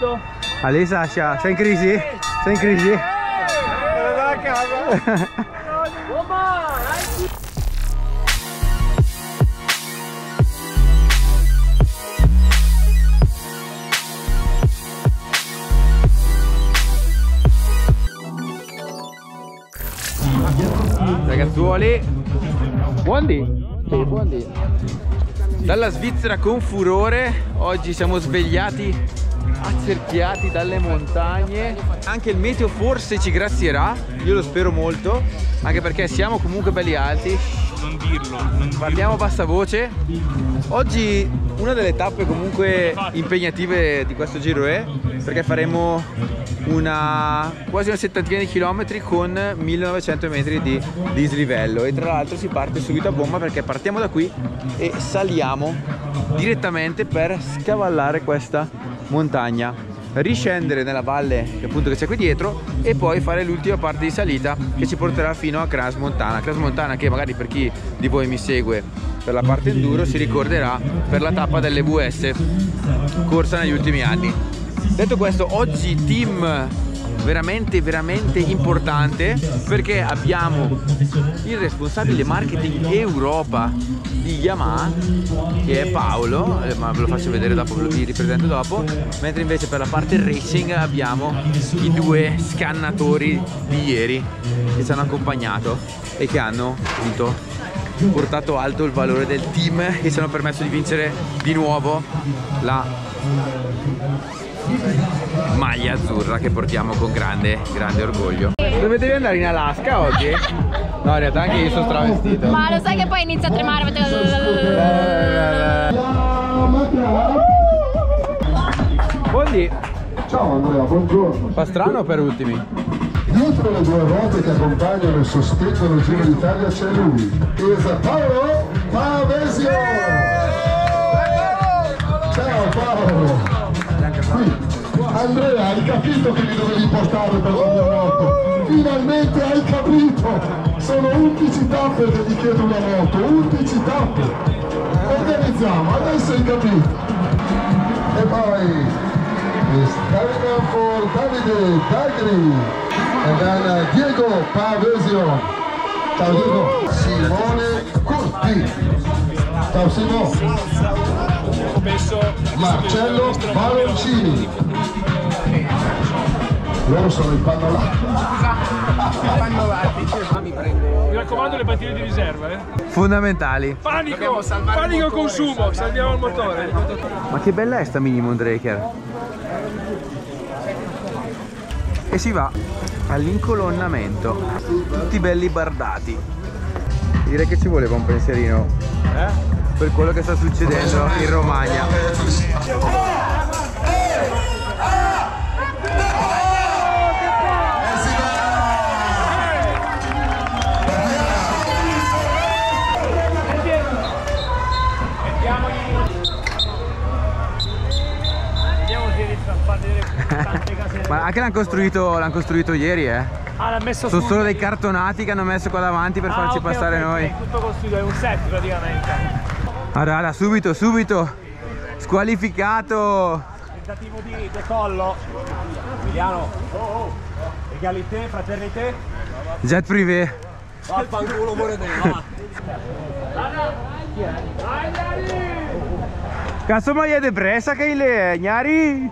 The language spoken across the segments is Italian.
posto? Ali Sasha, sei in crisi? Sei in crisi? Ragazzuoli, buon dì. Sì, buon dì. Dalla Svizzera con furore, oggi siamo svegliati accerchiati dalle montagne. Anche il meteo forse ci grazierà io lo spero molto anche perché siamo comunque belli alti. Non dirlo non parliamo a bassa voce. Oggi una delle tappe comunque impegnative di questo giro è perché faremo una quasi una settantina di chilometri con 1900 metri di dislivello. E tra l'altro si parte subito a bomba perché partiamo da qui e saliamo direttamente per scavallare questa montagna. Riscendere nella valle appunto che c'è qui dietro e poi fare l'ultima parte di salita che ci porterà fino a Cras Montana. Cras Montana che magari per chi di voi mi segue per la parte enduro si ricorderà per la tappa delle VS corsa negli ultimi anni. Detto questo oggi team veramente veramente importante perché abbiamo il responsabile marketing Europa di Yamaha che è Paolo eh, ma ve lo faccio vedere dopo ve lo vi ripresento dopo. Mentre invece per la parte racing abbiamo i due scannatori di ieri che ci hanno accompagnato e che hanno appunto portato alto il valore del team e ci hanno permesso di vincere di nuovo la maglia azzurra che portiamo con grande, grande orgoglio. Dove devi andare in Alaska oggi? No, in realtà anche io sono travestito. Ma lo sai che poi inizia a tremare? Buondì. Ciao Andrea, buongiorno. Fa strano per ultimi. Dietro le due ruote che accompagnano e sostengono il Giro d'Italia c'è lui, Esa Paolo Pavesio! Andrea, hai capito che mi dovevi portare per la mia moto? Finalmente hai capito! Sono 11 tappe che ti chiedo una moto, 11 tappe! Organizziamo, adesso hai capito! E poi Stamina for Davide Dagri e then Diego Pavesio. Ciao Diego. Simone Curti. Ciao Simone. Marcello Baloncini. Loro sono i pannolati. Mi raccomando le battute di riserva, eh. Fondamentali. Panico! Panico consumo, salviamo il motore. Ma che bella è sta mini Mondraker. E si va all'incolonnamento. Tutti belli bardati. Direi che ci voleva un pensierino per quello che sta succedendo in Romagna. Ma anche l'hanno costruito, l'hanno costruito ieri, eh. Ah, l'ha messo Sono solo dei cartonati che hanno messo qua davanti per Ah, farci ok, passare ok, noi. ok, Tutto costruito, è un set praticamente. Guarda, subito, subito. Squalificato. Tentativo di decollo. Emiliano. Egalité, fraternité. Jet privé. Vaffanculo pure te, va. Cazzo ma è depressa che le gnari?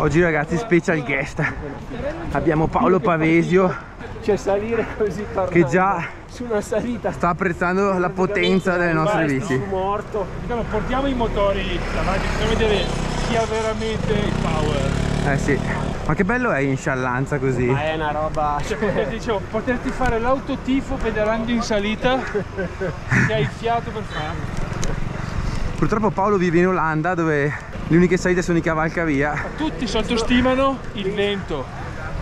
Oggi ragazzi special guest Abbiamo Paolo Pavesio Cioè salire così tornare che già su una salita. sta apprezzando la potenza delle nostre bici morto. Diciamo, portiamo i motori davanti, bisogna vedere chi ha veramente il power. Eh sì Ma che bello è in sciallanza così Ma è una roba. Cioè, poterti, dicevo, poterti fare l'autotifo pedalando in salita che hai il fiato per farlo. Purtroppo Paolo vive in Olanda dove le uniche salite sono i cavalcavia. Tutti sottostimano il vento.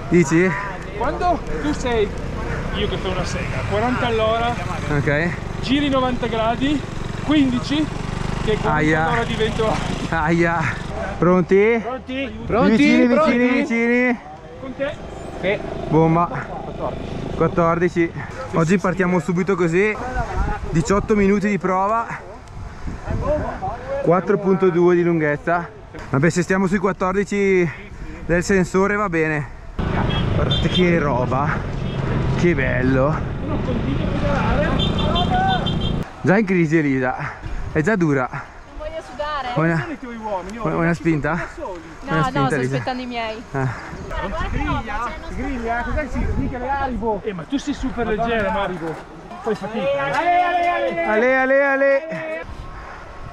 Dici? Quando? Tu sei, io che sono una sega, 40 all'ora, Ok. Giri 90 gradi, 15, che è 40 Aia. all'ora di vento. Aia. Pronti? Pronti? vicini, vicini, vicini. Con te? Bomba. 14 Oggi partiamo subito così. 18 minuti di prova 4.2 di lunghezza vabbè se stiamo sui 14 del sensore va bene guardate che roba che bello già in crisi Elisa è già dura Non voglio sudare. una, vuoi una spinta? No, una no, spinta, sto Lisa. aspettando i miei. Ah. Griglia? Griglia? Cos'è si mica le Aribo? Eh, ma tu sei super leggera, Maribo. Poi fatica. Ale, ale, ale. Ale ale ale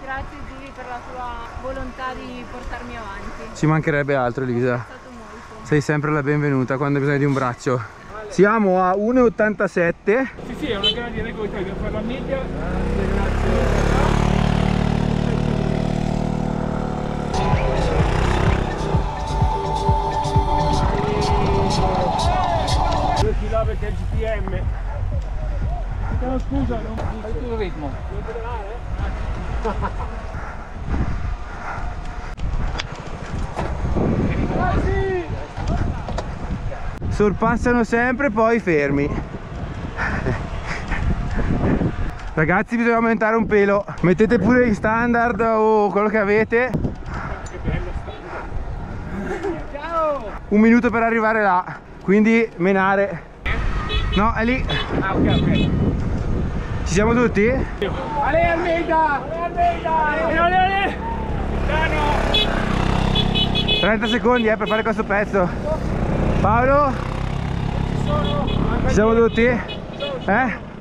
Grazie per la tua volontà di portarmi avanti. ci mancherebbe altro Elisa È sei sempre la benvenuta quando hai bisogno di un braccio siamo a 1,87 Sì, sì, è una grande regolità, devo fare la media. Grazie, chilometri al GPM. Scusa, non il ritmo. Sorpassano sempre poi fermi ragazzi bisogna aumentare un pelo mettete pure i standard o quello che avete un minuto per arrivare là quindi menare no è lì Ah, ci siamo tutti? Ale Almeida! Ale Almeida! Ale, ale, ale! Dano! 30 secondi eh, per fare questo pezzo Paolo? ci siamo tutti? eh?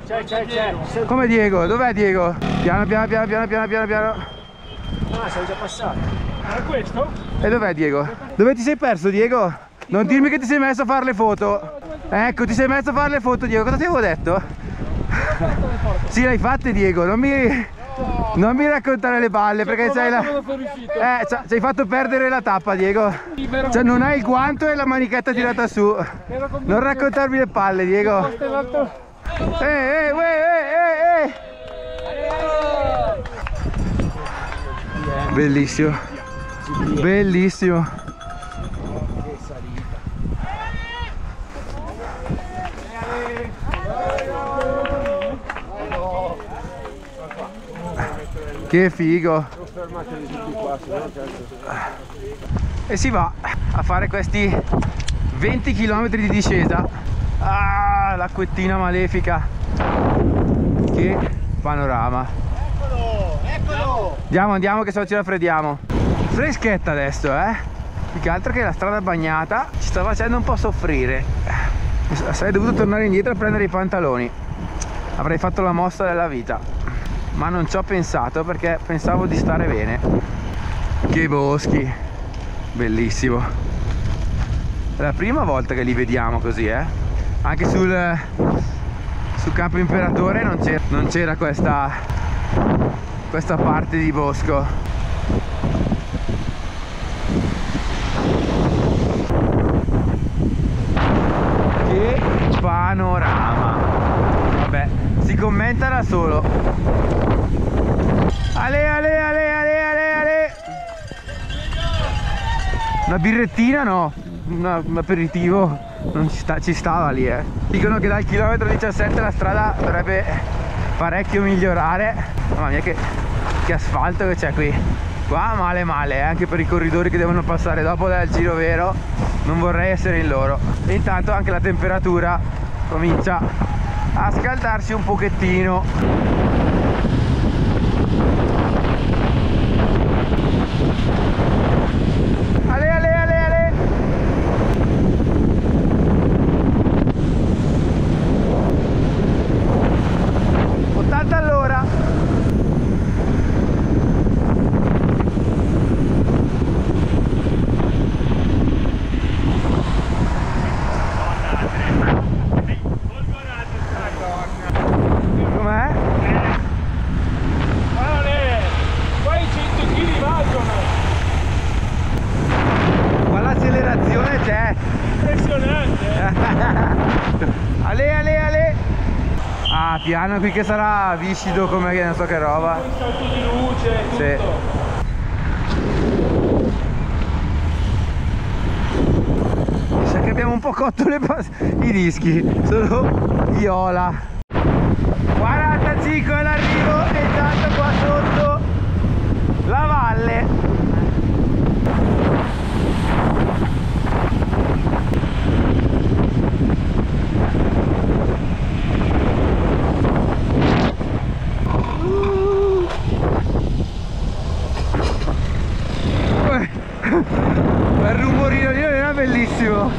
C'è, c'è, c'è. come Diego? dov'è Diego? piano piano piano piano piano piano piano Ah, siamo già passati. Era questo? E dov'è Diego? Dove ti sei perso Diego? Non dirmi che ti sei messo a fare le foto Ecco ti sei messo a fare le foto Diego Cosa ti avevo detto? Sì l'hai fatte Diego Non mi, non mi raccontare le balle Perché sei la... Eh, ci ha- ci hai fatto perdere la tappa Diego. Cioè non hai il guanto e la manichetta tirata su. Non raccontarmi le palle Diego. Eh eh eh eh eh. Bellissimo. Bellissimo Che figo. E si va a fare questi 20 km di discesa. Ah, l'acquettina malefica. Che panorama. Andiamo, andiamo che se no ci raffreddiamo. Freschetta adesso, eh. Più che altro che la strada bagnata Ci sta facendo un po' soffrire. Sarei dovuto tornare indietro a prendere i pantaloni. Avrei fatto la mossa della vita Ma non ci ho pensato perché pensavo di stare bene. Che boschi. Bellissimo. È la prima volta che li vediamo così, eh. Anche sul, sul campo imperatore non c'era, questa questa parte di bosco che panorama vabbè si commenta da solo ale ale ale ale ale ale. Una birrettina no. Una- un aperitivo. Non ci, sta- ci stava lì eh. Dicono che dal chilometro 17 la strada dovrebbe parecchio migliorare. Mamma mia che, che asfalto che c'è qui. Qua male male eh, anche per i corridori che devono passare dopo dal giro vero. Non vorrei essere in loro. E intanto anche la temperatura comincia a scaldarsi un pochettino Ale ale ale ale 80 all'ora Com'è? Ale! Qua i 100 kg valgono! Qua l'accelerazione c'è Impressionante! eh. Ale ale ale Ah piano qui che sarà viscido come che non so che roba di luce, tutto! Sì. Mi sa che abbiamo un po' cotto le i dischi Sono viola 45 35 all'arrivo e intanto qua sotto la valle Quel rumorino lì non era bellissimo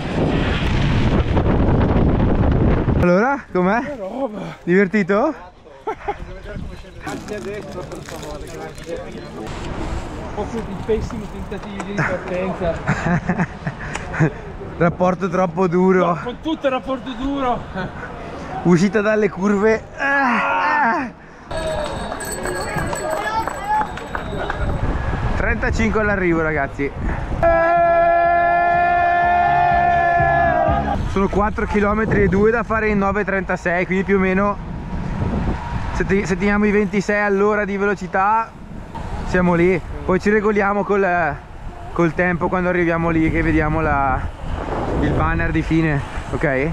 Allora, com'è? Divertito? Proprio di pessimi tentativi di ripartenza. Rapporto troppo duro Con tutto il rapporto duro. Uscita dalle curve Ah, ah. 35 all'arrivo ragazzi Sono 4 km e 2 da fare in 9.36 Quindi più o meno Se, te- se teniamo i 26 all'ora di velocità Siamo lì Poi ci regoliamo col, col tempo quando arriviamo lì Che vediamo la, il banner di fine Ok?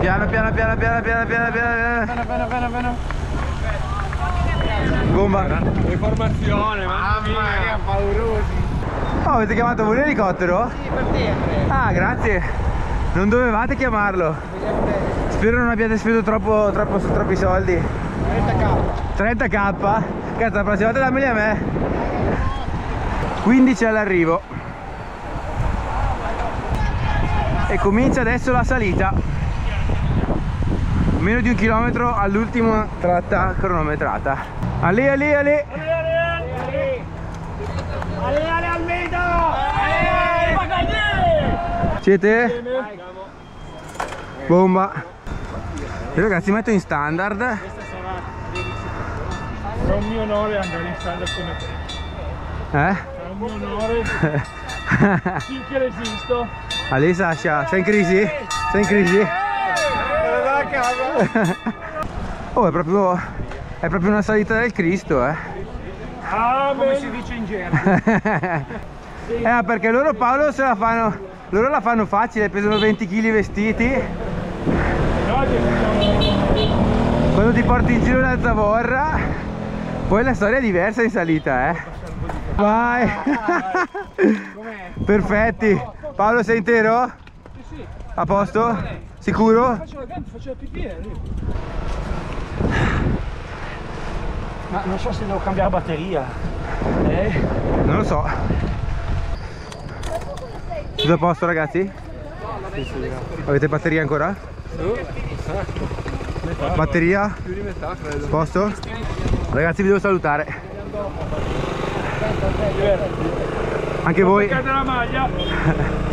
Piano piano piano piano piano piano piano piano bene, bene. Bomba Informazione, mamma mia. paurosi. Oh avete chiamato voi l'elicottero? Sì per te Ah grazie. Non dovevate chiamarlo. Spero non abbiate speso troppo, troppo, troppi soldi. 30k 30k? Cazzo la prossima volta dammeli a me. 15 all'arrivo. E comincia adesso la salita. Meno di un chilometro all'ultima tratta cronometrata. Ali Ali Ali Ale, ale, Almeida! Ale, Siete? Bomba E ragazzi metto in standard È un mio onore andare in standard come te. Eh? È un mio onore. Finché resisto. Ali Sasha, sei in crisi? Sei in crisi? Va a casa. Oh è proprio È proprio una salita del Cristo eh Come si dice in gergo. Eh perché loro Paolo se la fanno Loro la fanno facile, pesano 20 kg vestiti. Quando ti porti in giro una zavorra Poi la storia è diversa in salita eh Vai Perfetti Paolo sei intero? Sì, sì. A posto? Sicuro? Faccio la gamba, faccio la pipì. Ma non so se devo cambiare batteria. Eh? Non lo so Tutto a posto ragazzi? Avete batteria ancora? Batteria? Più di metà credo. Posto? Ragazzi vi devo salutare Anche voi la maglia.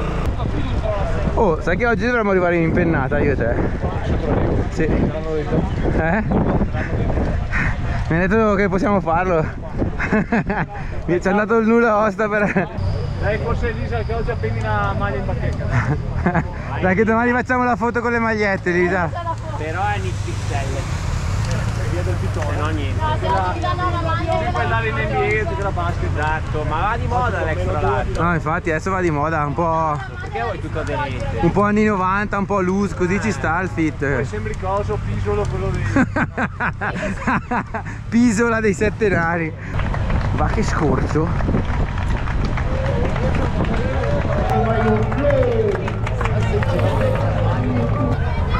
Oh, sai che oggi dovremmo arrivare in impennata io e te? Sì Eh? Mi ha detto che possiamo farlo Mi ci è andato il nulla osta per... Dai, forse Elisa che oggi appendi una maglia in bacheca. Dai che domani facciamo la foto con le magliette Lisa Però è del pitone. se no niente. No, se non ti danno la maglia Puoi andare in NBA che la basket. Esatto, ma va di moda l'extra large. No infatti adesso va di moda un po'... Perché vuoi tutto aderente? Un po' anni 90, un po' loose, così ci sta il Poi fit sembri coso, pisolo, quello di... Pisola dei sette nani Va che scorcio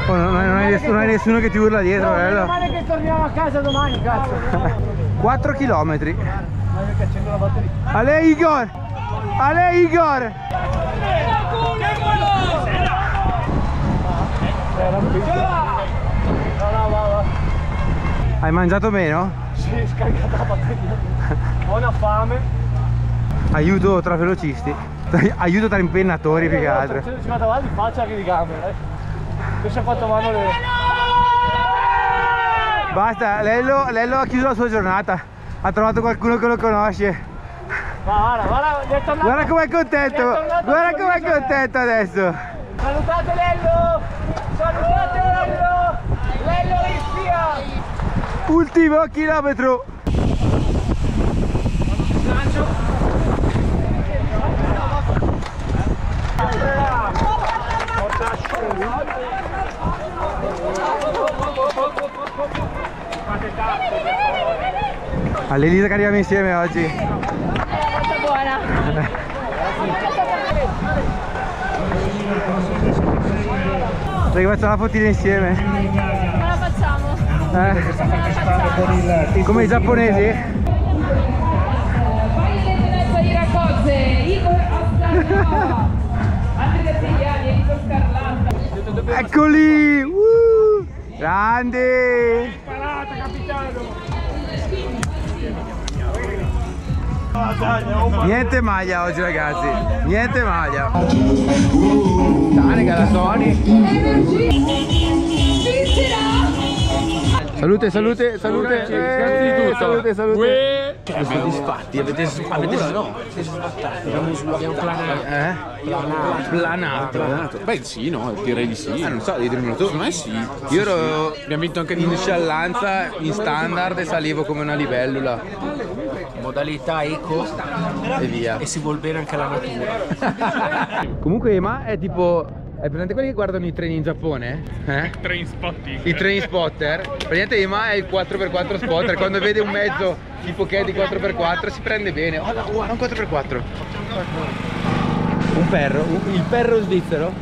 Oh, non, non hai nessuno, non hai nessuno che ti urla dietro, bello. Male che torniamo a casa domani, cazzo. 4 km. Ale Igor! Ale Igor! No, no. Hai mangiato meno? È scaricata la batteria. Una fame. Aiuto tra velocisti. Aiuto tra impennatori più che altro. Si va davanti, faccia che di gambe. Eh. Questo ha fatto mano le... Basta, Lello, Lello ha chiuso la sua giornata. Ha trovato qualcuno che lo conosce. Guarda, guarda, è tornato. Guarda com'è contento! È Guarda com'è sorriso. contento adesso! Salutate Lello! Salutate Lello! Lello rischia! Ultimo chilometro! All'Elisa che arriviamo insieme oggi. Buona. Perché facciamo la fotina insieme. Non la facciamo. Eh? La facciamo. Come i giapponesi? Eccoli! Uh! Grandi! Niente maglia oggi ragazzi, niente maglia. Dai galatoni. Salute, salute, salute. Eh, salute, salute. Siete soddisfatti? Avete, avete no? Abbiamo planato. Eh? Planato. planato. Beh sì, no, direi di sì. Ah, non so, devi dirmelo tu. Secondo me sì. Io ero Abbiamo vinto anche di in sciallanza, in standard e salivo come una libellula modalità eco e via. e si vuol bene anche alla natura. Comunque Ema è tipo... È presente quelli che guardano i treni in Giappone? Eh? Train spotting. I train spotter? Praticamente Ema è il 4x4 spotter. Quando vede un mezzo tipo che è di 4x4 si prende bene. Oh, no, guarda, un 4x4. Un perro? Un- il perro svizzero?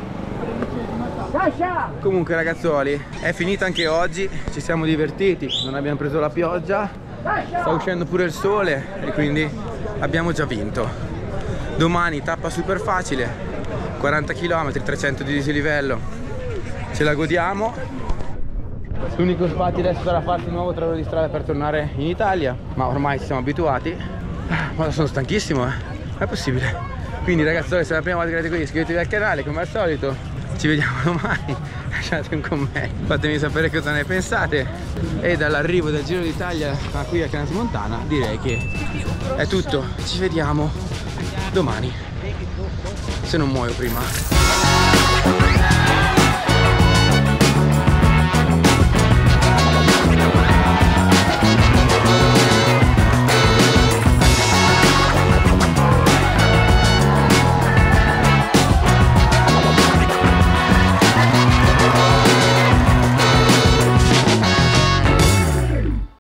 Comunque ragazzuoli, è finita anche oggi, ci siamo divertiti, non abbiamo preso la pioggia, sta uscendo pure il sole e quindi abbiamo già vinto. Domani tappa super facile, 40 km, 300 di dislivello, ce la godiamo. L'unico sbatti adesso sarà farsi un nuovo ore di strada per tornare in Italia, ma ormai ci siamo abituati. Ah, Ma sono stanchissimo, eh. è possibile. Quindi ragazzuoli, se è la prima volta che vedete qui, iscrivetevi al canale come al solito. Ci vediamo domani. Lasciate un commento, fatemi sapere cosa ne pensate. E dall'arrivo del Giro d'Italia qui a Canasi Montana direi che è tutto. Ci vediamo domani. Se non muoio prima.